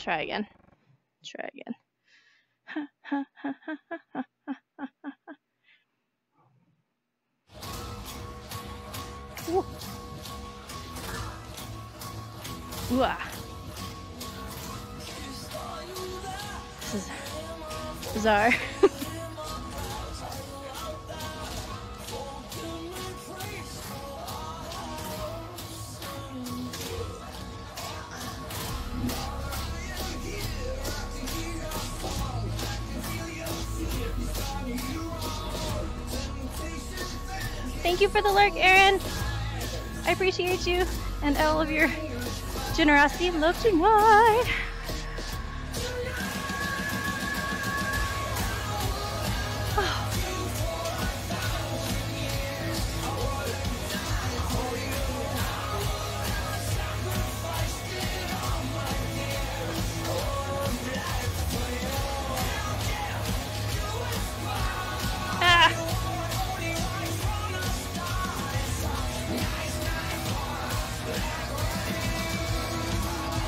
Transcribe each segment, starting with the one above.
Try again. Try again. Ooh. Ooh, ah. This is bizarre. Thank you for the lurk, Aaron. I appreciate you and all of your generosity. Love tonight.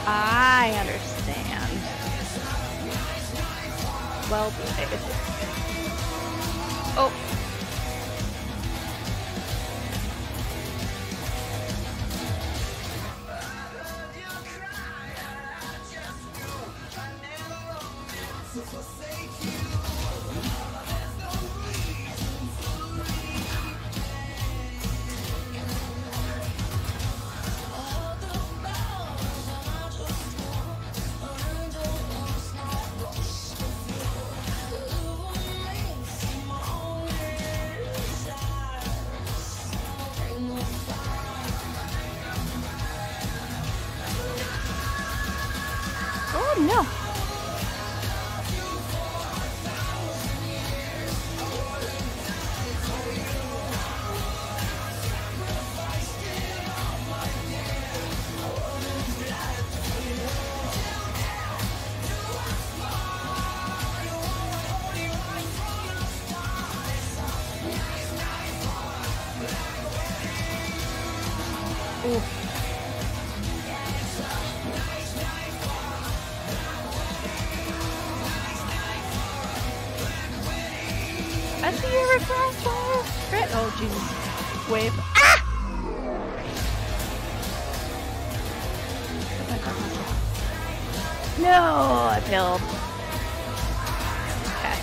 I understand. Well played. Oh. Oh no. Ooh. I see reflection. Crit. Oh Jesus. Wave. Ah! No, I failed. Okay.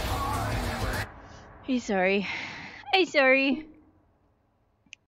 He's sorry. I'm sorry.